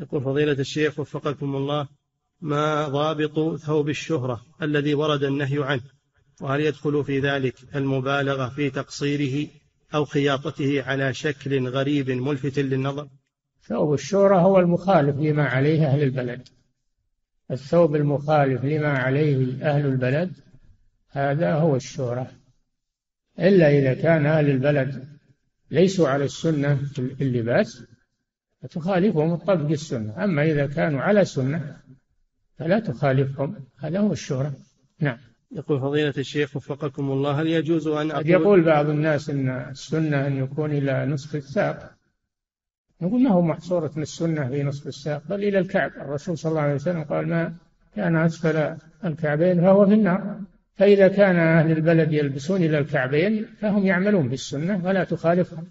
يقول فضيلة الشيخ وفقكم الله ما ضابط ثوب الشهرة الذي ورد النهي عنه؟ وهل يدخل في ذلك المبالغة في تقصيره أو خياطته على شكل غريب ملفت للنظر؟ ثوب الشهرة هو المخالف لما عليه أهل البلد. الثوب المخالف لما عليه أهل البلد هذا هو الشهرة. إلا إذا كان أهل البلد ليسوا على السنة في اللباس فتخالفهم طبق السنة. أما إذا كانوا على سنة فلا تخالفهم. هذا هو الشهرة. نعم. يقول فضيلة الشيخ وفقكم الله هل يجوز أن أقول يقول بعض الناس أن السنة أن يكون إلى نصف الساق. نقول ما هو محصورة السنة في نصف الساق بل إلى الكعب. الرسول صلى الله عليه وسلم قال ما كان أسفل الكعبين فهو في النار. فإذا كان أهل البلد يلبسون إلى الكعبين فهم يعملون بالسنة ولا تخالفهم.